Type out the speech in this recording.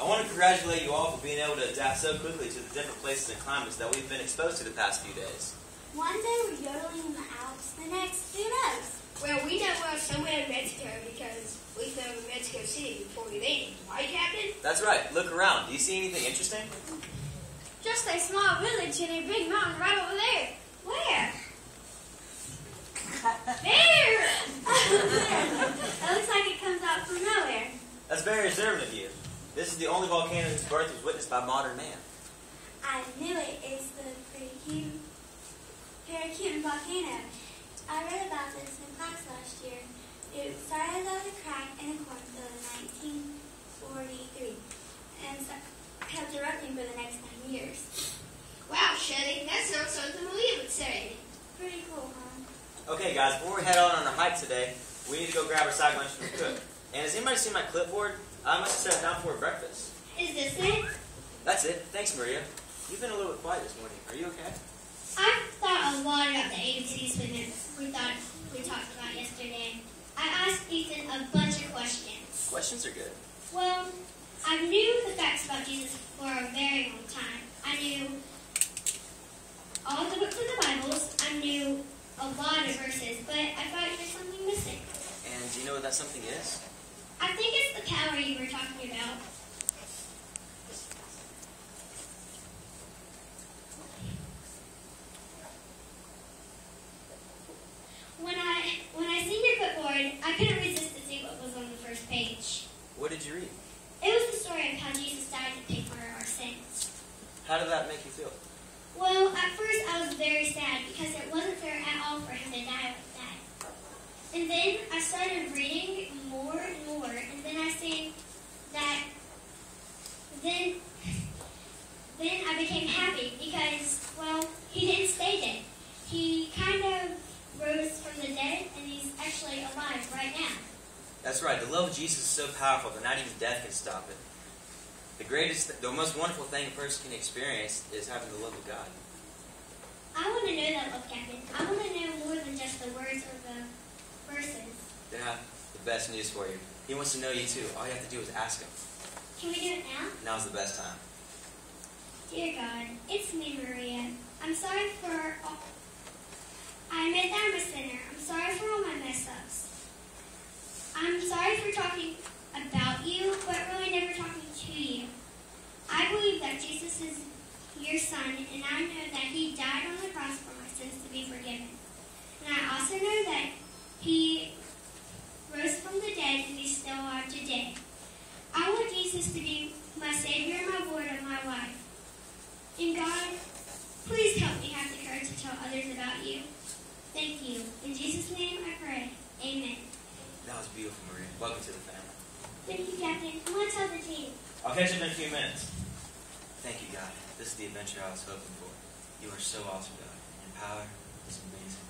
I want to congratulate you all for being able to adapt so quickly to the different places and climates that we've been exposed to the past few days. One day we're yodeling in the Alps, the next, who knows? Well, we know well somewhere in Mexico because we filmed in Mexico City before we landed. Right, Captain? That's right. Look around. Do you see anything interesting? Just a small village and a big mountain right over there. Where? there! that looks like it comes out from nowhere. That's very observant of you. This is the only volcano whose birth was witnessed by modern man. I knew it. It's the Paricutin Paricutin volcano. I read about this in class last year. It started out a crack in a cornfield in 1943 and kept erupting for the next nine years. Wow, Shelly, that's not something we would say. Pretty cool, huh? Okay, guys, before we head on on our hike today, we need to go grab our side lunch from the cook. And has anybody seen my clipboard? I must have set it down for breakfast. Is this it? That's it. Thanks, Maria. You've been a little bit quiet this morning. Are you okay? I've thought a lot about the ABCs we thought we talked about yesterday. I asked Ethan a bunch of questions. Questions are good. Well, I knew the facts about Jesus for a very long time. I knew all the books of the Bibles. I knew a lot of verses, but I thought there was something missing. And do you know what that something is? I think it's the power you were talking about. When I when I seen your clipboard, I couldn't resist to see what was on the first page. What did you read? It was the story of how Jesus died to pay for our sins. How did that make you feel? Well, at first I was very sad because it wasn't fair at all for him to die like that. And then I started reading more and more, and then I seen that then then I became happy because well, he didn't stay dead. He kind of rose from the dead, and he's actually alive right now. That's right. The love of Jesus is so powerful that not even death can stop it. The greatest, the most wonderful thing a person can experience is having the love of God. I want to know that love, Captain. I want to know more than just the words or the verses. Yeah, the best news for you. He wants to know you too. All you have to do is ask him. Can we do it now? Now's the best time. Dear God, it's me, Maria. I'm sorry for all. I admit that I'm a sinner. I'm sorry for all my mess ups. I'm sorry for talking about you, but really never talking to you. I believe that Jesus is your son, and I know that he died on the cross for my sins to be forgiven. And I also know that he rose from the dead and he's still alive today. I want Jesus to be my Savior and my Lord of my life. And God, please help me have the courage to tell others about you. Thank you. In Jesus' name I pray. Amen. That was beautiful, Maria. Welcome to the family. Thank you, Captain. Going to tell the team. I'll catch up in a few minutes. Thank you, God. This is the adventure I was hoping for. You are so awesome, God. Your power is amazing.